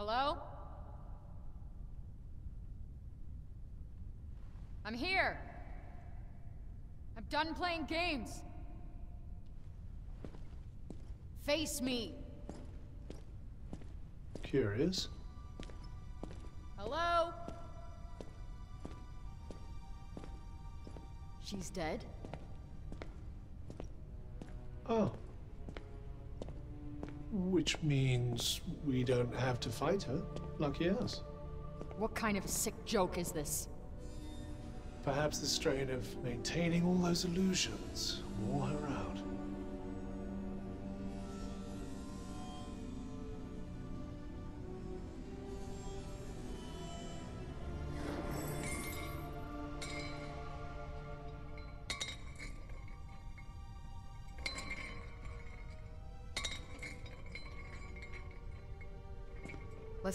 Hello? I'm here. I'm done playing games. Face me. Curious. Hello? She's dead? Oh. Which means we don't have to fight her. Lucky us. What kind of a sick joke is this? Perhaps the strain of maintaining all those illusions wore her out.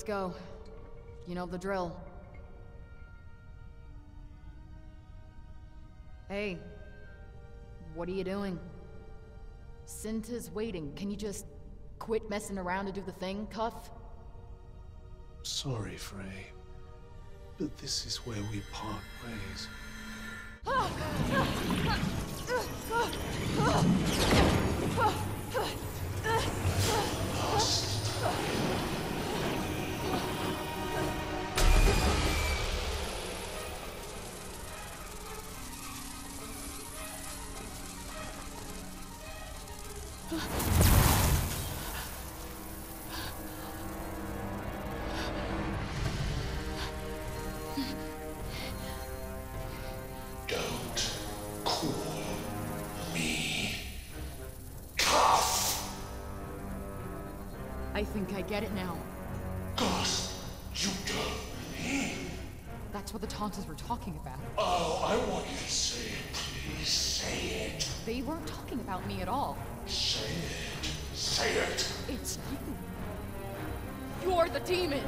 Go. You know the drill. Hey. What are you doing? Cinta's waiting. Can you just quit messing around and do the thing, Cuff? Sorry, Frey. But this is where we part ways. Ah! I think I get it now. Gus, you don't. mean. That's what the Tantas were talking about. Oh, I want you to say it. Please say it. They weren't talking about me at all. Say it. Say it. It's you. You're the demon!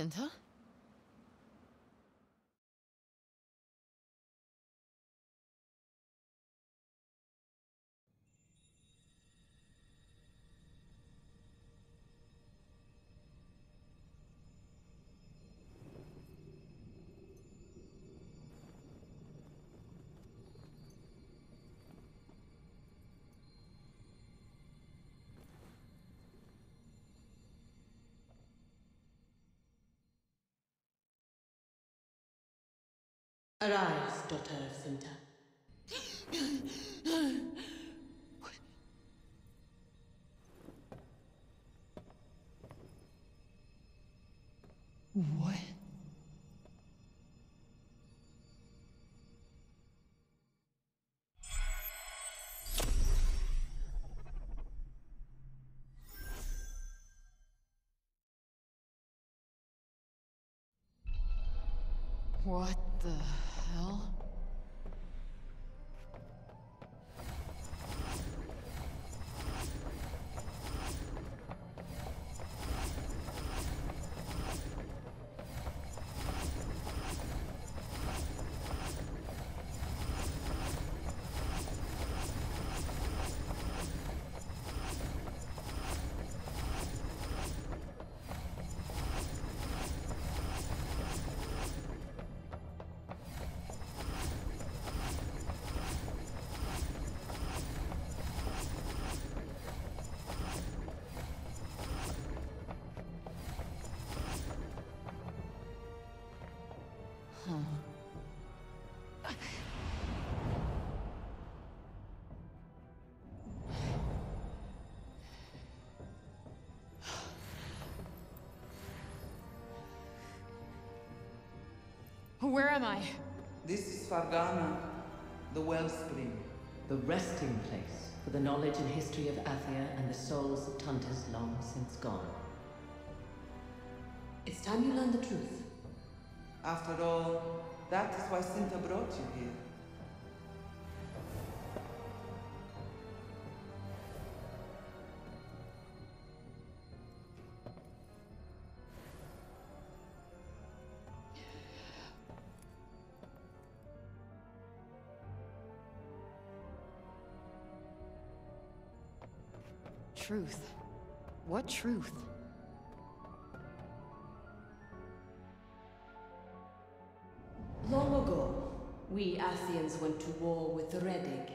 Cinta? Arise, daughter of Cinta. What? What the Where am I? This is Fargana, the wellspring. The resting place for the knowledge and history of Athia and the souls of Tantas long since gone. It's time you learn the truth. After all, that is why Cinta brought you here. Truth. What truth? We Athians went to war with the Rheddig,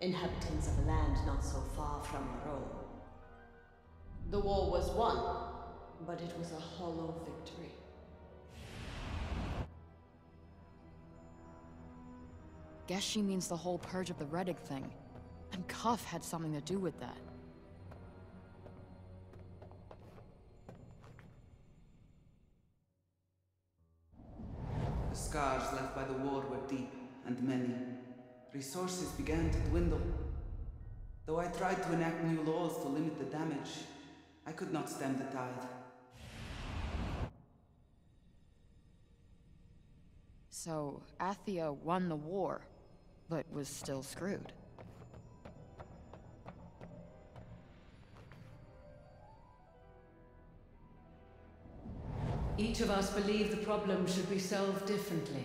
inhabitants of a land not so far from Rome. The war was won, but it was a hollow victory. Guess she means the whole purge of the Rheddig thing. And Cuff had something to do with that. The scars left by the war were deep and many. Resources began to dwindle. Though I tried to enact new laws to limit the damage, I could not stem the tide. So, Athia won the war, but was still screwed. Each of us believed the problem should be solved differently.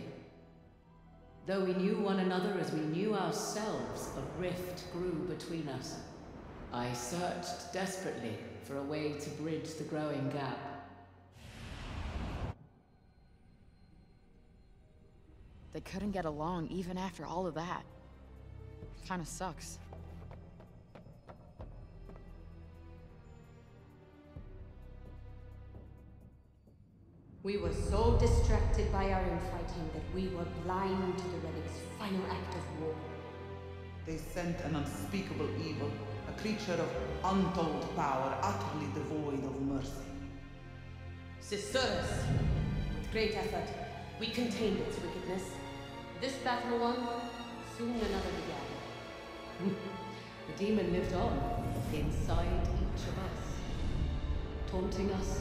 Though we knew one another as we knew ourselves, a rift grew between us. I searched desperately for a way to bridge the growing gap. They couldn't get along even after all of that. Kinda sucks. We were so distracted by our infighting that we were blind to the Relic's final act of war. They sent an unspeakable evil, a creature of untold power, utterly devoid of mercy. Sisters, With great effort, we contained its wickedness. This battle won, soon another began. the demon lived on, inside each of us, taunting us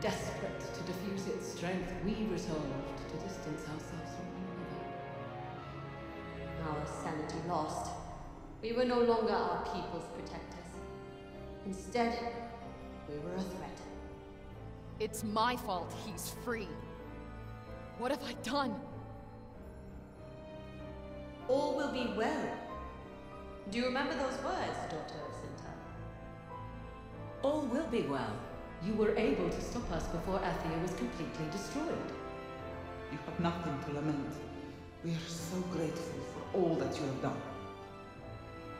Desperate to diffuse its strength, we resolved to distance ourselves from one another. Our sanity lost. We were no longer our people's protectors. Instead, we were a threat. It's my fault he's free. What have I done? All will be well. Do you remember those words, daughter of Cinta? All will be well. You were able to stop us before Athia was completely destroyed. You have nothing to lament. We are so grateful for all that you have done.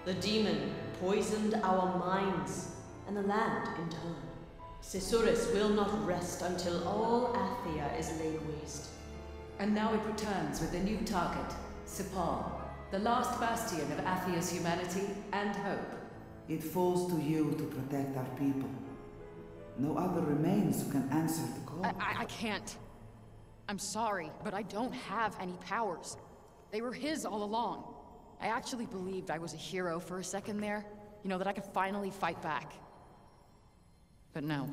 The demon poisoned our minds, and the land in turn. Susurrus will not rest until all Athia is laid waste. And now it returns with a new target, Cipal, the last bastion of Athia's humanity and hope. It falls to you to protect our people. No other remains who can answer the call. I, I, I can't. I'm sorry, but I don't have any powers. They were his all along. I actually believed I was a hero for a second there. You know, that I could finally fight back. But no.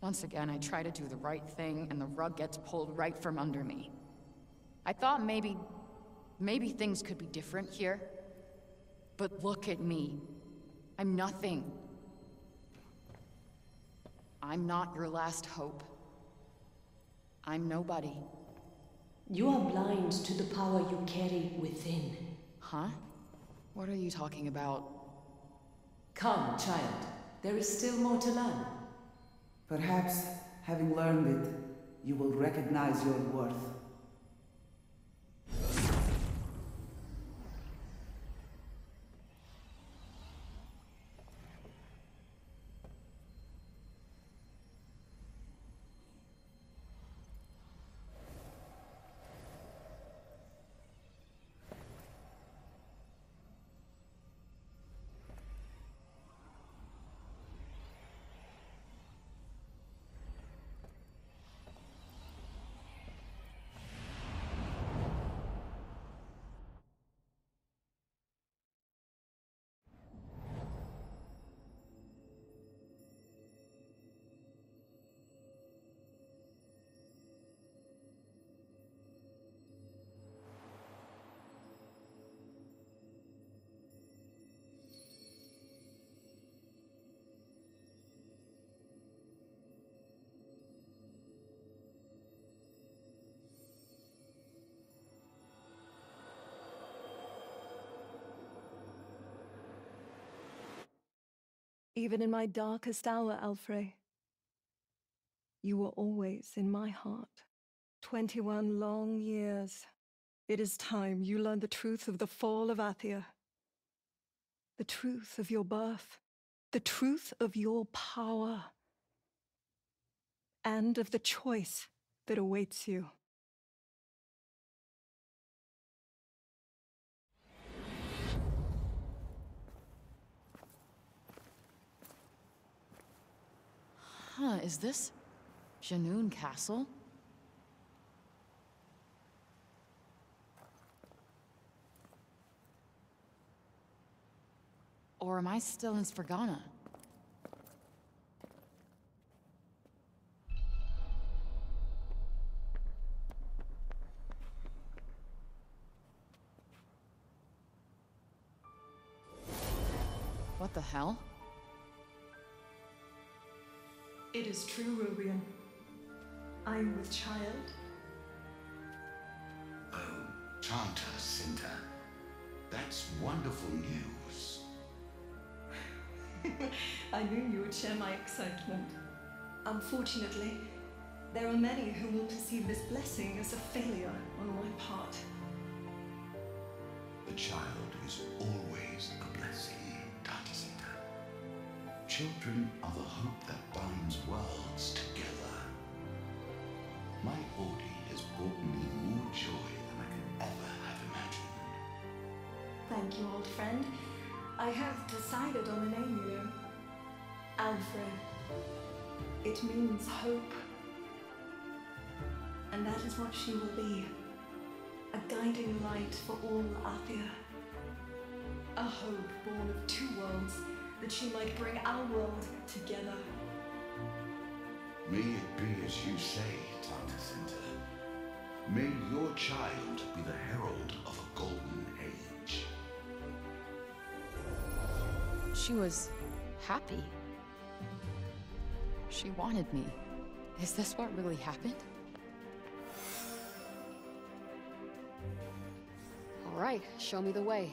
Once again, I try to do the right thing, and the rug gets pulled right from under me. I thought maybe... maybe things could be different here. But look at me. I'm nothing. I'm not your last hope. I'm nobody. You are blind to the power you carry within. Huh? What are you talking about? Come, child. There is still more to learn. Perhaps, having learned it, you will recognize your worth. Even in my darkest hour, Alfre, you were always in my heart. 21 long years. It is time you learned the truth of the fall of Athia. The truth of your birth. The truth of your power. And of the choice that awaits you. Huh, is this Junoon Castle? Or am I still in Sfergana? What the hell? It is true, Robian. I am with child. Oh, Tanta Cinta. That's wonderful news. I knew you would share my excitement. Unfortunately, there are many who will perceive this blessing as a failure on my part. The child is always a blessing. Children are the hope that binds worlds together. My Audi has brought me more joy than I could ever have imagined. Thank you, old friend. I have decided on a name, you know. Alfre. It means hope. And that is what she will be. A guiding light for all Athia. A hope born of two worlds, that she might bring our world together. May it be as you say, Tanta Cinta. May your child be the herald of a golden age. She was happy. She wanted me. Is this what really happened? All right, show me the way.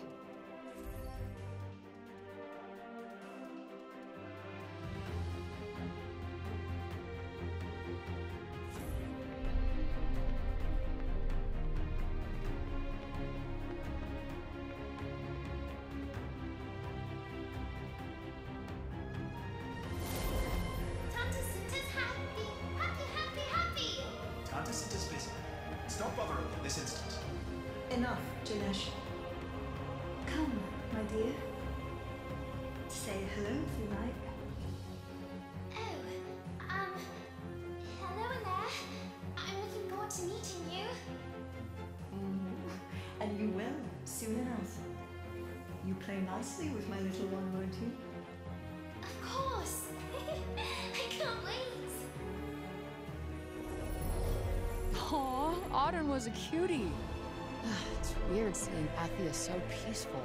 Auden was a cutie. it's weird seeing Athia so peaceful.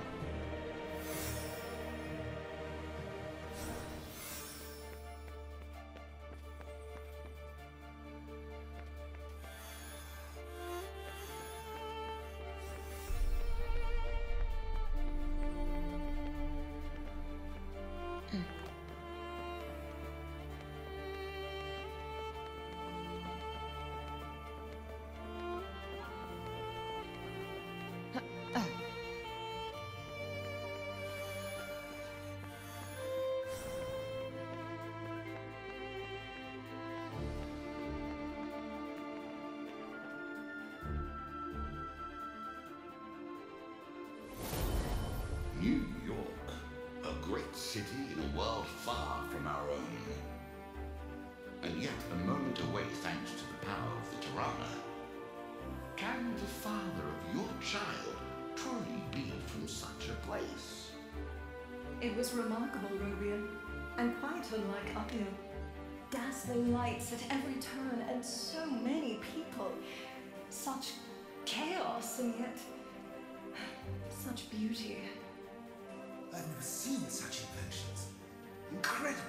Lights at every turn, and so many people. Such chaos, and yet such beauty. I've never seen such inventions. Incredible.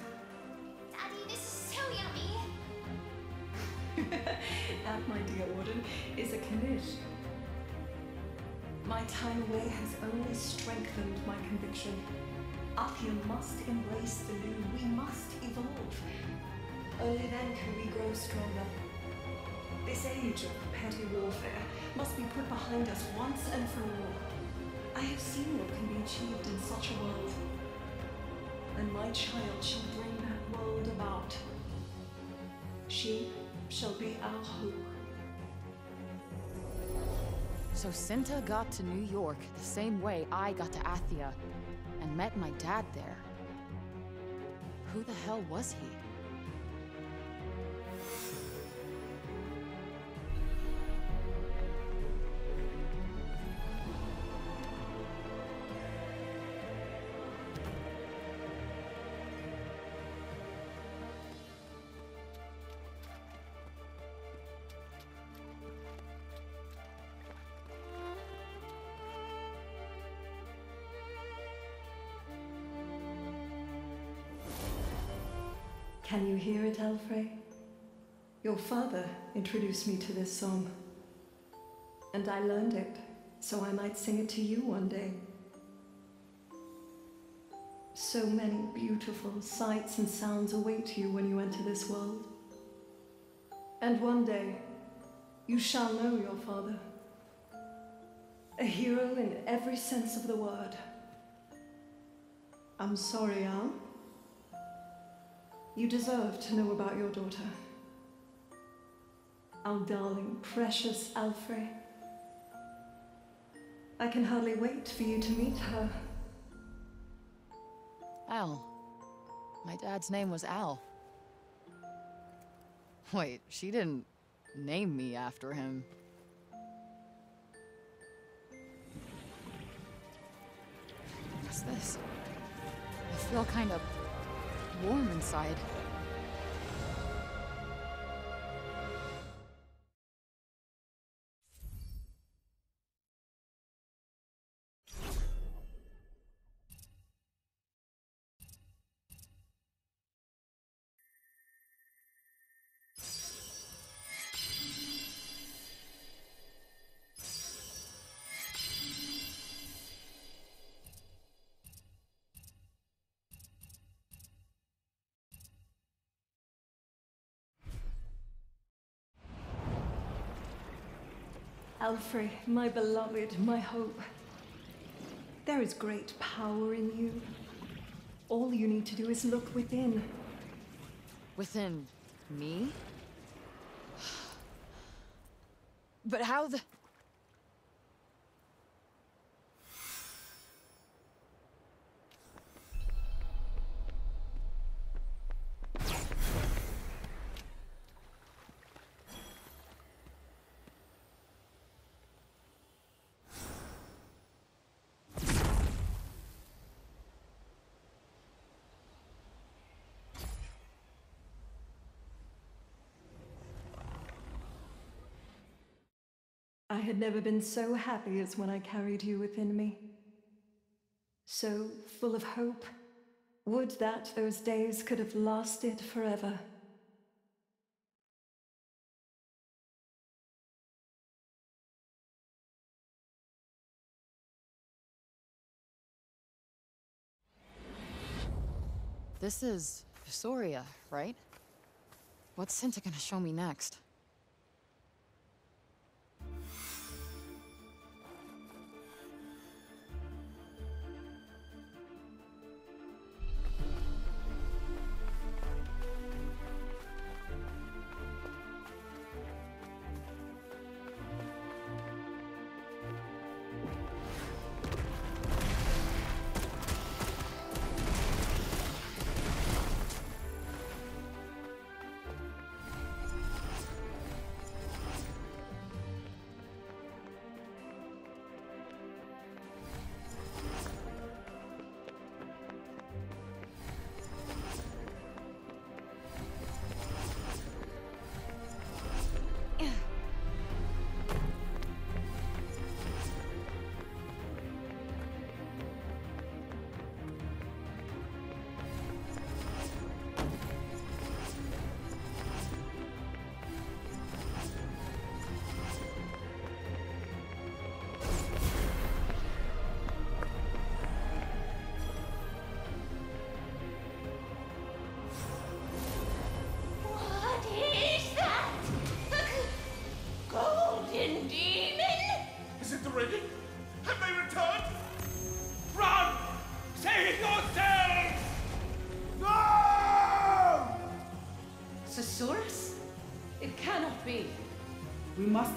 Daddy, this is so yummy. that, my dear Warden, is a Knish. My time away has only strengthened my conviction. Athia must embrace the new. We must evolve. Only then can we grow stronger. This age of petty warfare must be put behind us once and for all. I have seen what can be achieved in such a world. And my child shall bring that world about. She shall be our hope. So Cinta got to New York the same way I got to Athia, and met my dad there. Who the hell was he? Can you hear it, Alfre? Your father introduced me to this song. And I learned it so I might sing it to you one day. So many beautiful sights and sounds await you when you enter this world. And one day, you shall know your father. A hero in every sense of the word. I'm sorry, Al. You deserve to know about your daughter. Our darling, precious Alfre. I can hardly wait for you to meet her. Al. My dad's name was Al. Wait, she didn't name me after him. What's this? I feel kind of warm inside. Alfre, my beloved, my hope. There is great power in you. All you need to do is look within. Within me? But how the. I had never been so happy as when I carried you within me. So full of hope. Would that those days could have lasted forever. This is Soria, right? What's Cinta gonna show me next?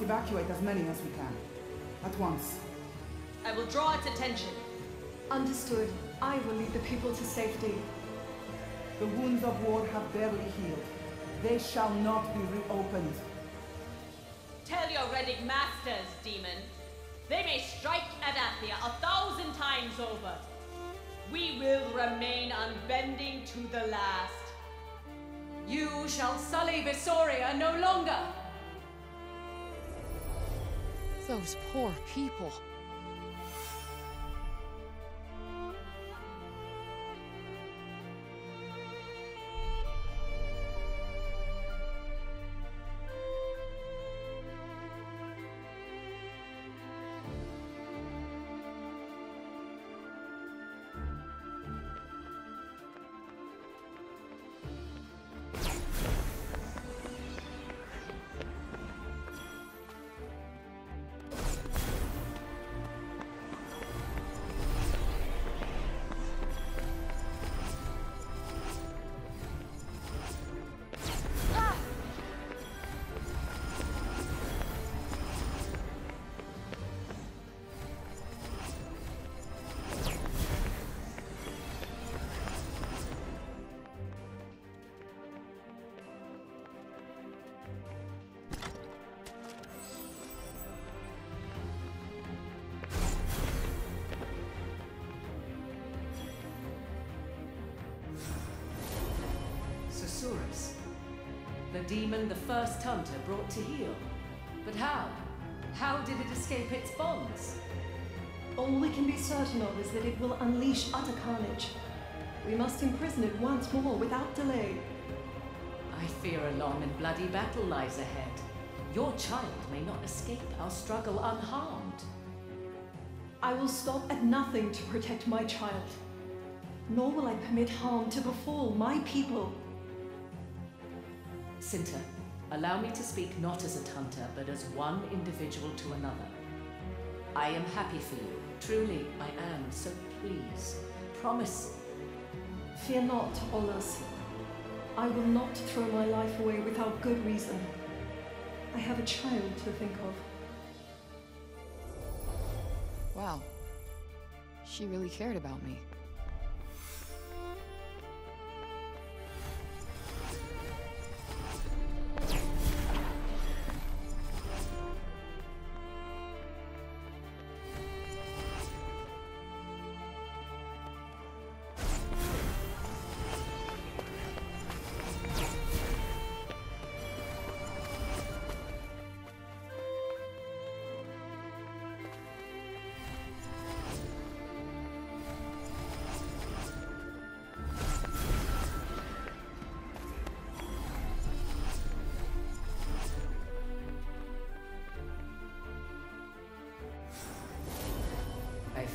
Evacuate as many as we can. At once. I will draw its attention. Understood. I will lead the people to safety. The wounds of war have barely healed. They shall not be reopened. Tell your Rheddig masters, demon. They may strike at Athia a thousand times over. We will remain unbending to the last. You shall sully Visoria no longer. Those poor people. The demon the first hunter brought to heal. But how? How did it escape its bonds? All we can be certain of is that it will unleash utter carnage. We must imprison it once more without delay. I fear a long and bloody battle lies ahead. Your child may not escape our struggle unharmed. I will stop at nothing to protect my child. Nor will I permit harm to befall my people. Cinta, allow me to speak not as a hunter, but as one individual to another. I am happy for you. Truly, I am. So please, promise. Fear not, Olas. I will not throw my life away without good reason. I have a child to think of. Wow. She really cared about me.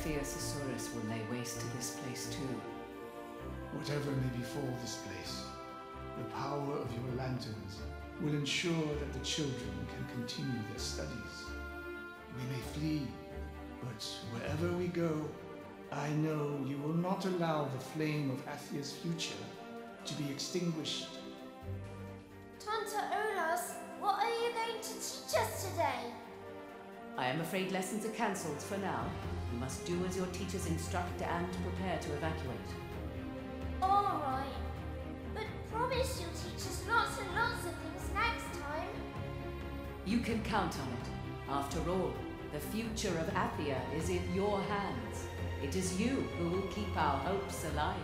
Fear Susurrus will lay waste to this place too. Whatever may befall this place, the power of your lanterns will ensure that the children can continue their studies. We may flee, but wherever we go, I know you will not allow the flame of Athia's future to be extinguished. I am afraid lessons are cancelled for now. You must do as your teachers instruct and prepare to evacuate. Alright. But promise you'll teach us lots and lots of things next time. You can count on it. After all, the future of Athia is in your hands. It is you who will keep our hopes alive.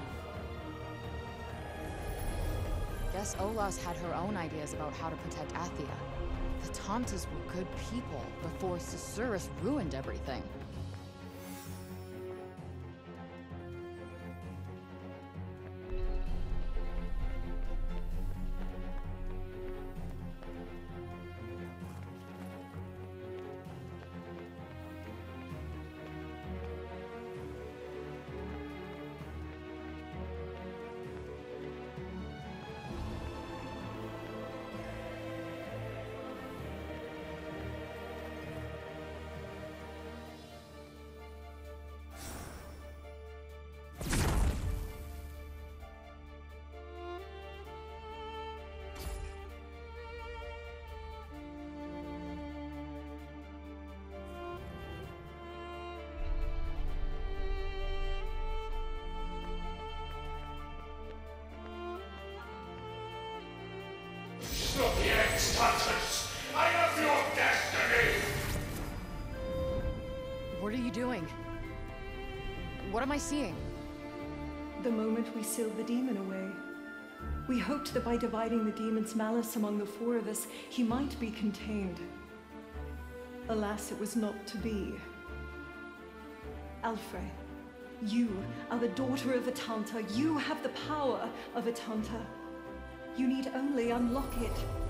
Guess Olas had her own ideas about how to protect Athia. The Tantas were good people before Susurrus ruined everything. Am I seeing? The moment we sealed the demon away, we hoped that by dividing the demon's malice among the four of us, he might be contained. Alas, it was not to be. Alfre, you are the daughter of a Tanta. You have the power of a Tanta. You need only unlock it.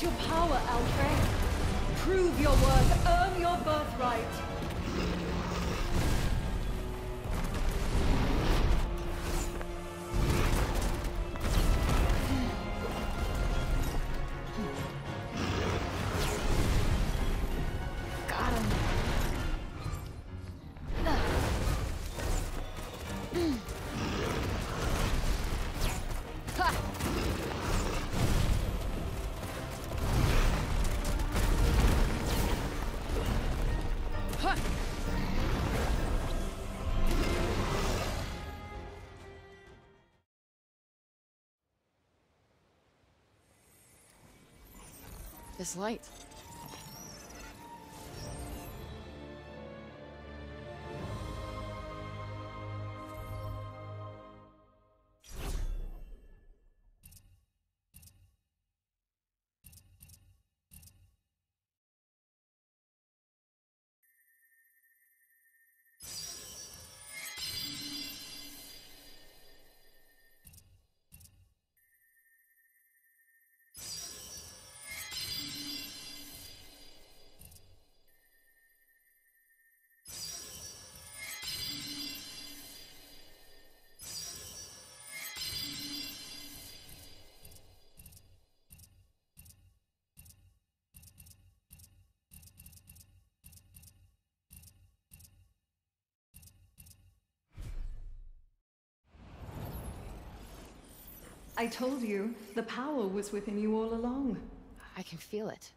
Your power, Alfre. Prove your worth, earn your birthright. This light. I told you, the power was within you all along. I can feel it.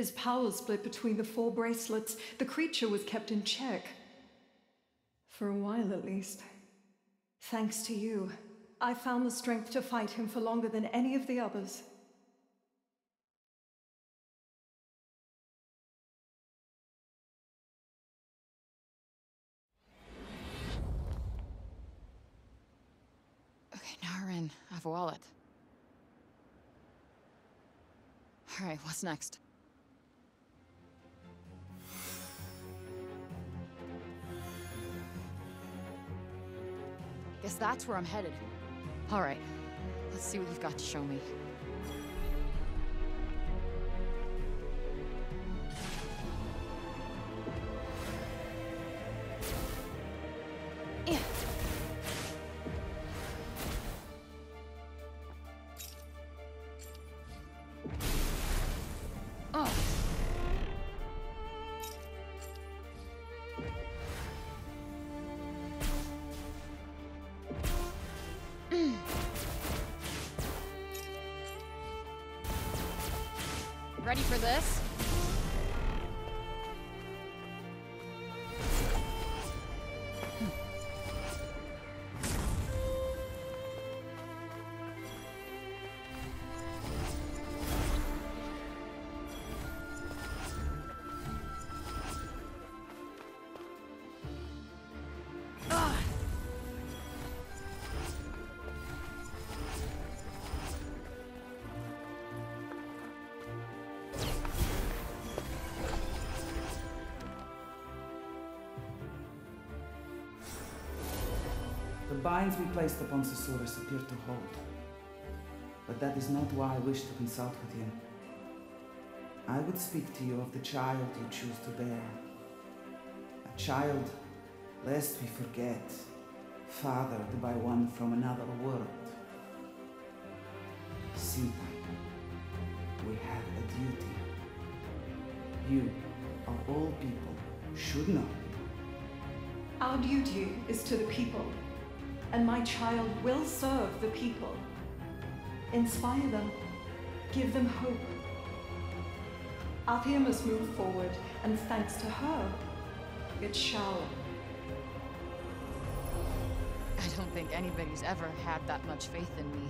His power split between the four bracelets. The creature was kept in check. For a while, at least. Thanks to you, I found the strength to fight him for longer than any of the others. Okay, in. I have a wallet. Alright, what's next? Guess that's where I'm headed. Alright, let's see what you've got to show me. Binds we placed upon Susurrus appear to hold. But that is not why I wish to consult with you. I would speak to you of the child you choose to bear. A child, lest we forget, fathered by one from another world. Sita, we have a duty. You, of all people, should know. Our duty is to the people, and my child will serve the people. Inspire them, give them hope. Athia must move forward, and thanks to her, it shall. I don't think anybody's ever had that much faith in me.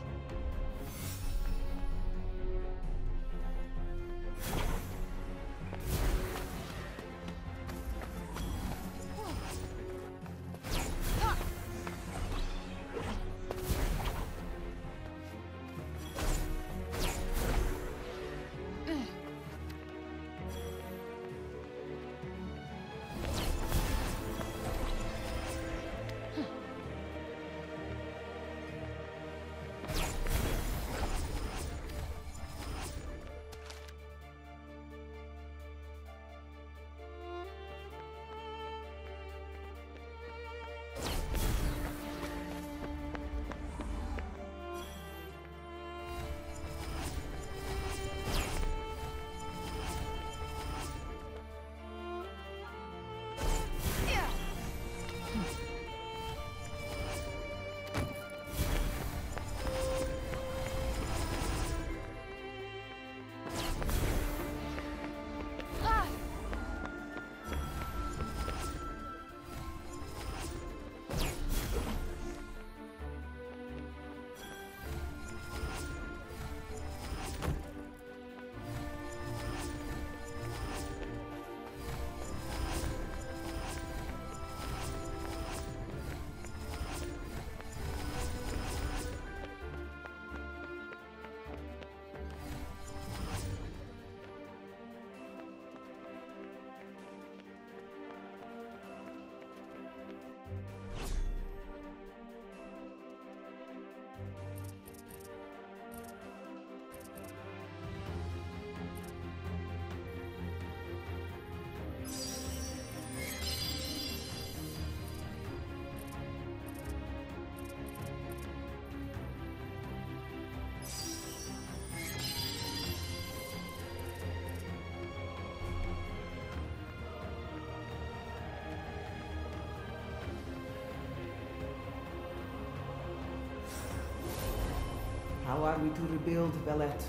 How are we to rebuild Velet?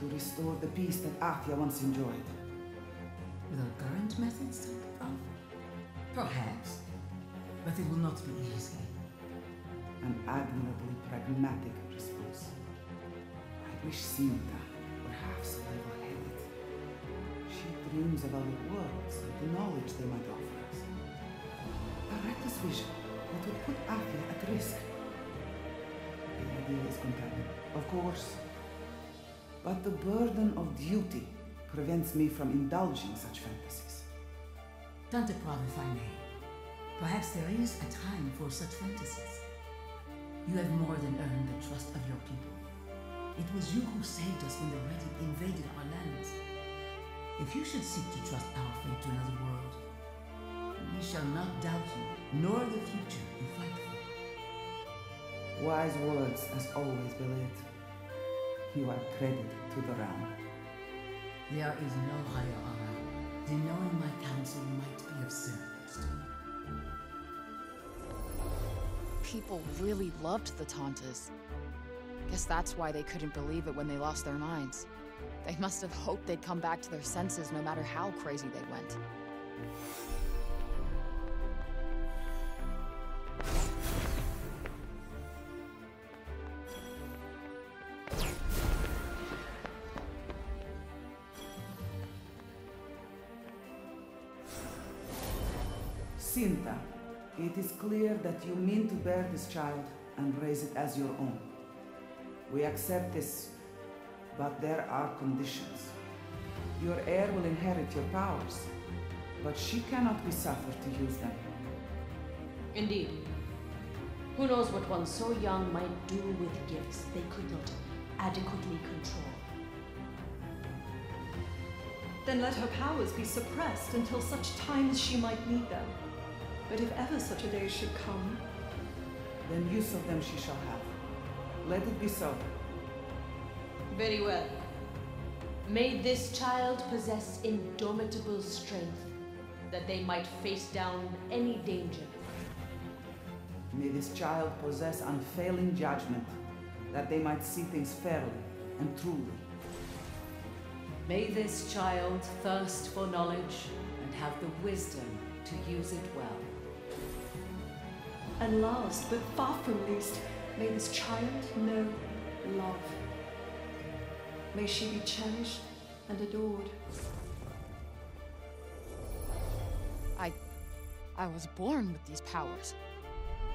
To restore the peace that Athia once enjoyed? With our current methods, Prav? Perhaps. But it will not be easy. An admirably pragmatic response. I wish Cinta were half so level-headed. She dreams of other worlds and the knowledge they might offer us. A reckless vision that would put Athia at risk. Of course. But the burden of duty prevents me from indulging such fantasies. Tanta Prav, if I may. Perhaps there is a time for such fantasies. You have more than earned the trust of your people. It was you who saved us when the Rheddig invaded our lands. If you should seek to trust our fate to another world, we shall not doubt you, nor the future you fight for. Wise words as always, Belit. You are credit to the realm. There is no higher honor than knowing my counsel might be of service to. People really loved the Tantas. Guess that's why they couldn't believe it when they lost their minds. They must have hoped they'd come back to their senses no matter how crazy they went. Clear that you mean to bear this child and raise it as your own. We accept this, but there are conditions. Your heir will inherit your powers, but she cannot be suffered to use them. Indeed. Who knows what one so young might do with gifts they could not adequately control. Then let her powers be suppressed until such time as she might need them. But if ever such a day should come, Then use of them she shall have. Let it be so. Very well. May this child possess indomitable strength, that they might face down any danger. May this child possess unfailing judgment, that they might see things fairly and truly. May this child thirst for knowledge and have the wisdom to use it well. And last but far from least, may this child know love. May she be cherished and adored. I. I was born with these powers.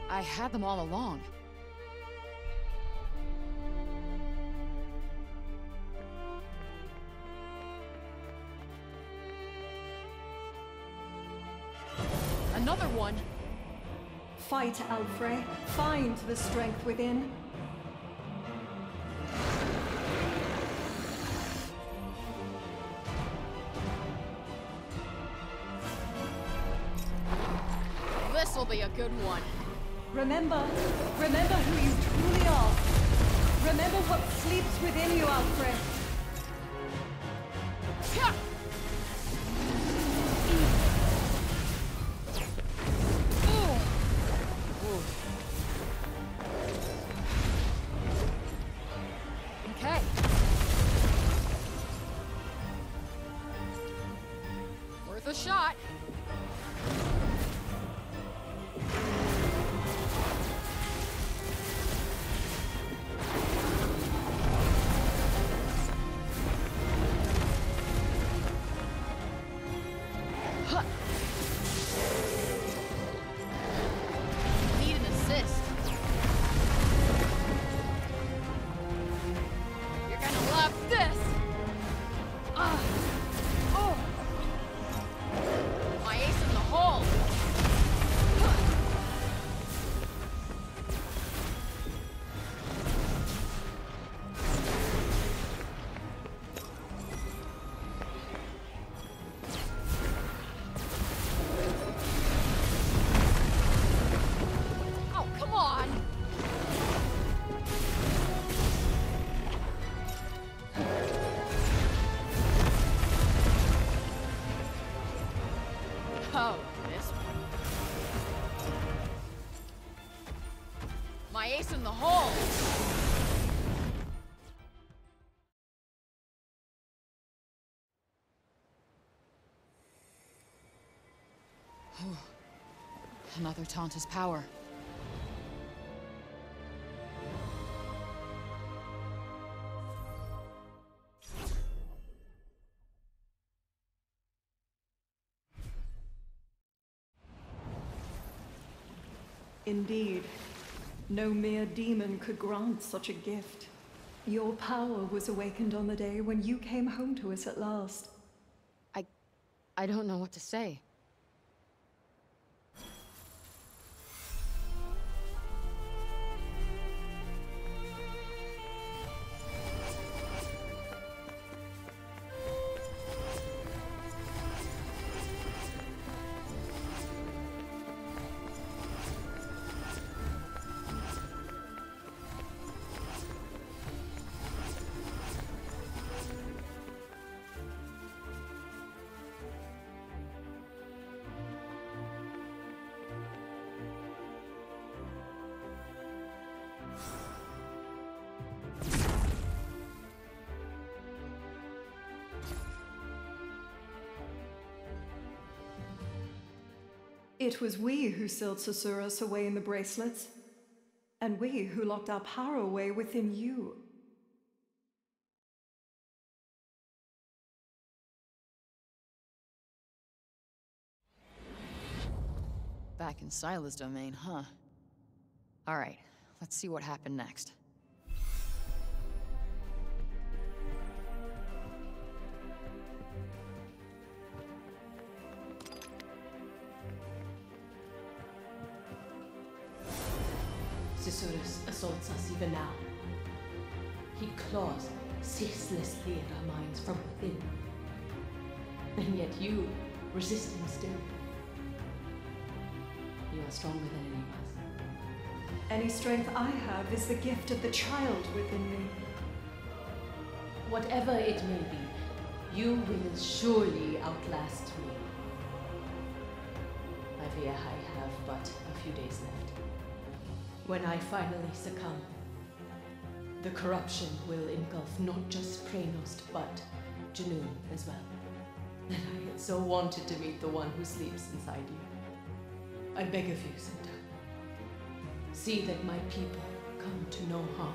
I had them all along. Fight, Alfre. Find the strength within. This'll be a good one. Remember, remember who you truly are. Remember what sleeps within you, Alfre. Ace in the hole! Another Tanta's power. Mere demon could grant such a gift. Your power was awakened on the day when you came home to us at last. I... I don't know what to say. It was we who sealed Susurrus away in the bracelets, and we who locked our power away within you. Back in Sila's domain, huh? Alright, let's see what happened next. Even now. He claws ceaselessly at our minds from within. And yet you, resisting still. You are stronger than any of us. Any strength I have is the gift of the child within me. Whatever it may be, you will surely outlast me. I fear I have but a few days left. When I finally succumb, the corruption will engulf not just Praenost, but Junoon as well. And I had so wanted to meet the one who sleeps inside you. I beg of you, Cinta. See that my people come to no harm.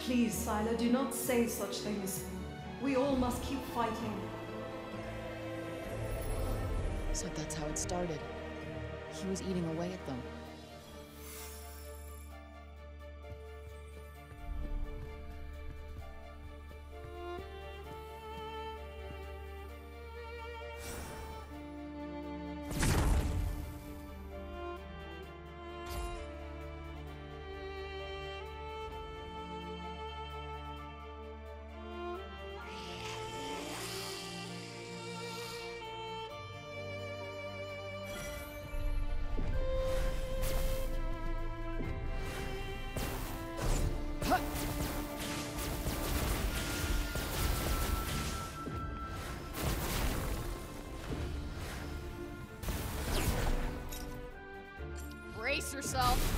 Please, Sila, do not say such things. We all must keep fighting. So that's how it started. He was eating away at them. Yourself.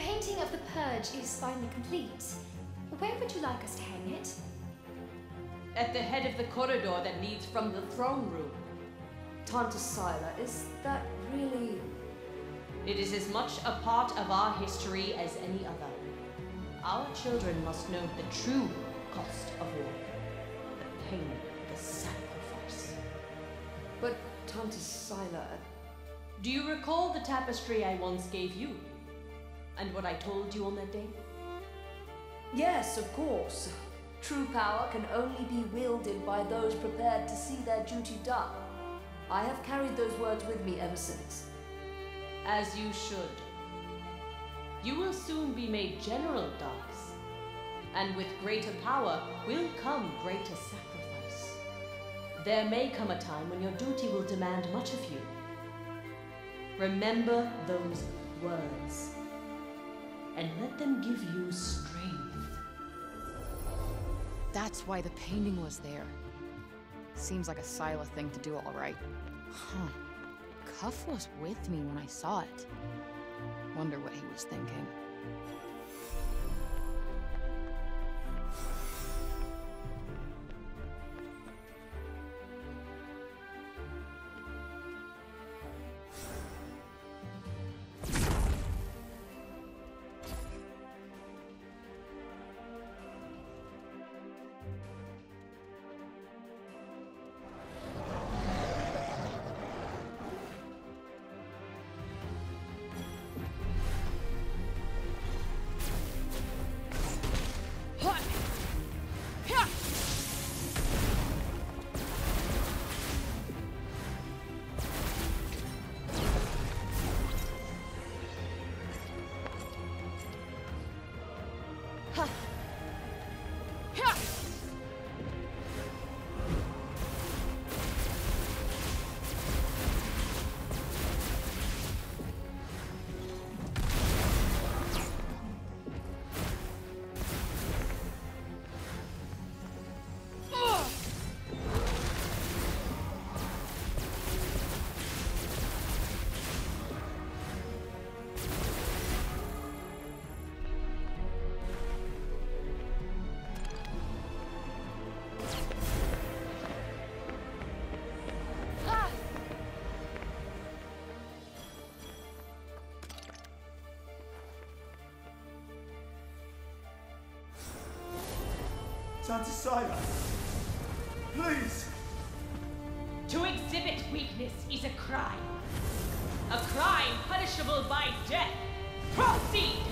Painting of the Purge is finally complete. Where would you like us to hang it? At the head of the corridor that leads from the throne room. Tanta Sila, is that really. It is as much a part of our history as any other. Our children must know the true cost of war. The pain, the sacrifice. But Tanta Sila. Uh Do you recall the tapestry I once gave you? And what I told you on that day? Yes, of course. True power can only be wielded by those prepared to see their duty done. I have carried those words with me ever since. As you should. You will soon be made General Darks. And with greater power will come greater sacrifice. There may come a time when your duty will demand much of you. Remember those words. And let them give you strength. That's why the painting was there. Seems like a Sila thing to do, all right. Huh. Cuff was with me when I saw it. Wonder what he was thinking. Tanta Sila. Please! To exhibit weakness is a crime. A crime punishable by death. Proceed!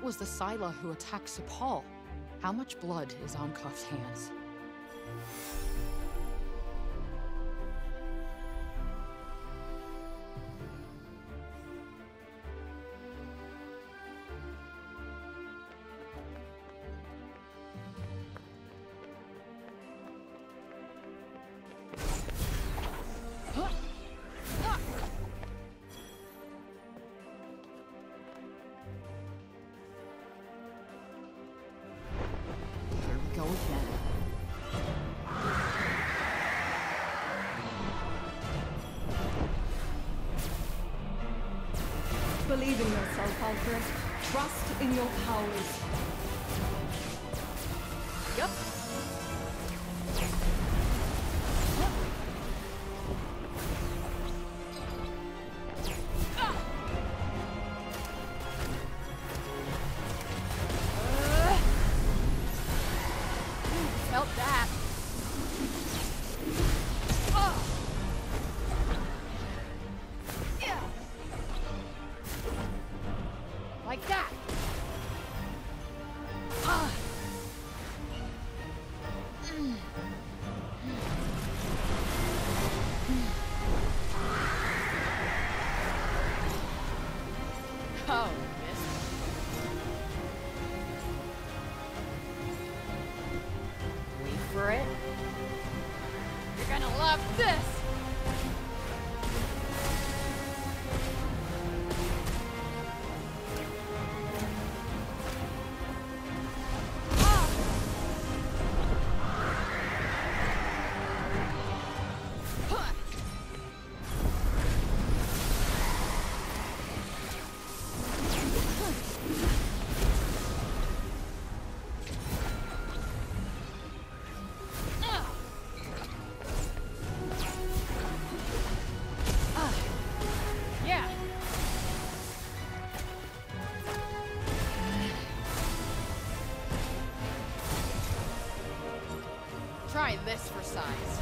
That was the Sila who attacked Cipal. How much blood is on Cuff's hands? Believe in yourself, Alfre. Trust in your powers. This for size.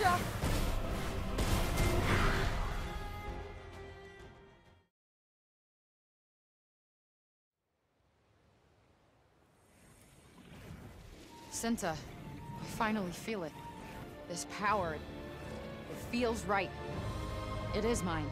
Ya. Cinta, I finally feel it. This power, it feels right. It is mine.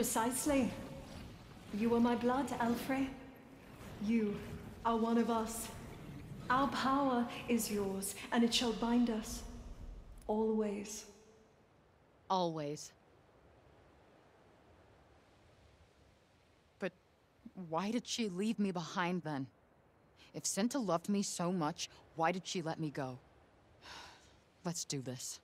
Precisely. You are my blood, Alfre. You are one of us. Our power is yours, and it shall bind us. Always. Always. But why did she leave me behind then? If Cinta loved me so much, why did she let me go? Let's do this.